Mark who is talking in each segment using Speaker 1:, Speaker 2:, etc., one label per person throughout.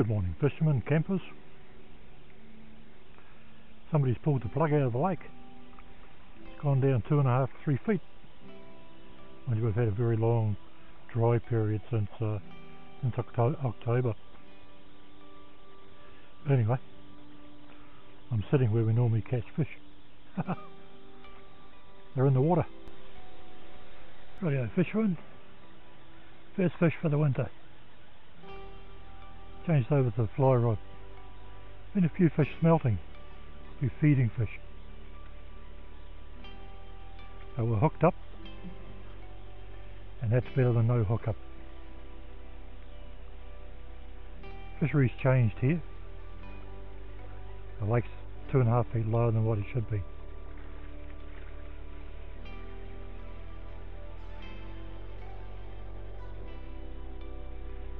Speaker 1: Good morning, fishermen, campers. Somebody's pulled the plug out of the lake. It's gone down two and a half, three feet. And we've had a very long dry period since uh, since Octo October. But anyway, I'm sitting where we normally catch fish. They're in the water. Rightio, fishermen. First fish for the winter changed over to the fly rod. Been a few fish smelting, a few feeding fish. So we're hooked up, and that's better than no hookup. Fisheries changed here. The lake's two and a half feet lower than what it should be.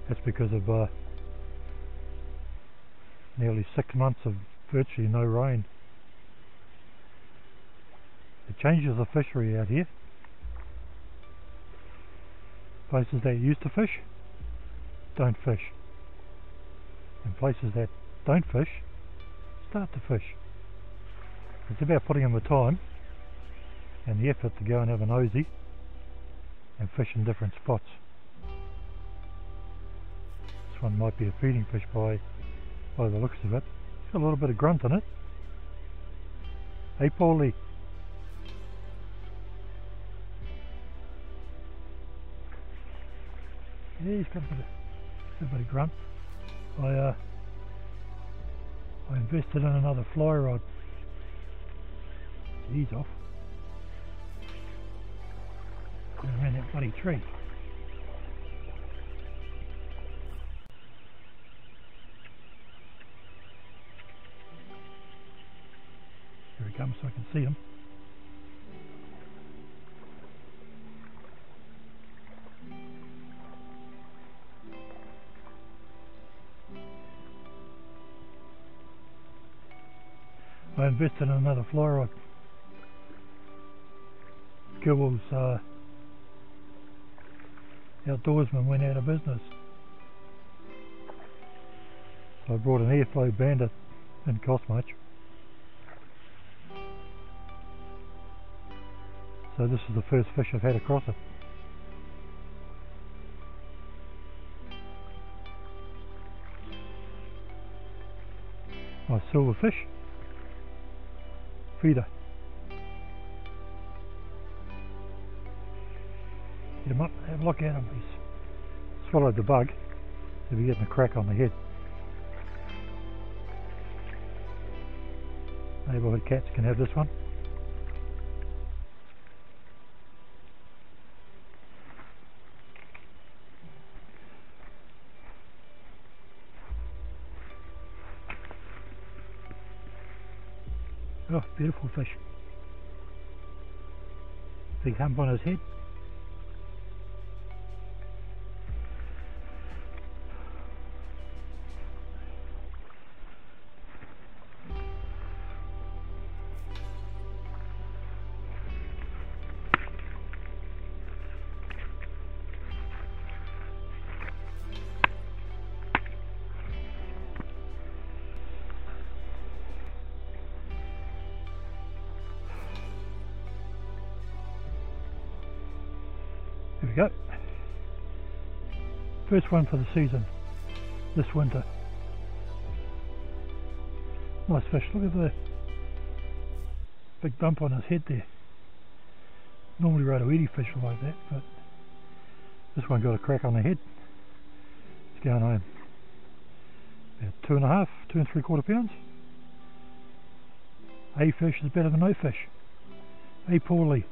Speaker 1: That's because of uh, nearly six months of virtually no rain. It changes the fishery out here. Places that used to fish, don't fish. And places that don't fish, start to fish. It's about putting in the time and the effort to go and have a nosy and fish in different spots. This one might be a feeding fish by by the looks of it. It's got a little bit of grunt in it. Hey, Paulie. Yeah, he's got a bit of, a bit of grunt. I, uh, I invested in another fly rod. He's off. around that bloody tree. Come so I can see them. I invested in another rod. Gibbles uh, outdoorsman went out of business. So I brought an Airflo bandit, didn't cost much. So this is the first fish I've had across it. My silver fish. Feeder. Get him up, have a look at him. He's swallowed the bug, so we're getting a crack on the head. Neighbourhood cats can have this one. Oh, beautiful fish. Big hump on his head. We go. First one for the season, this winter. Nice fish, look at the big bump on his head there. Normally Rhytoede fish like that, but this one got a crack on the head. It's going home. About two and a half, two and three quarter pounds. A fish is better than no fish. A poorly.